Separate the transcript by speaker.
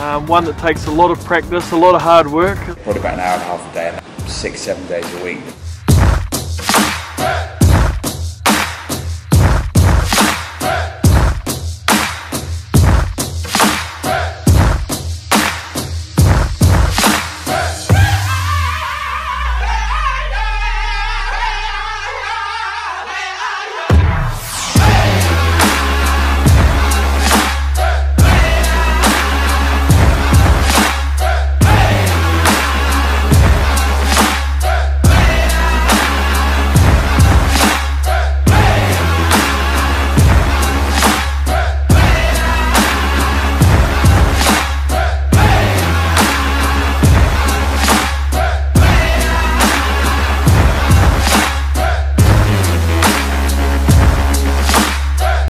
Speaker 1: um, one that takes a lot of practice, a lot of hard work.
Speaker 2: Probably about an hour and a half a day, six, seven days a week.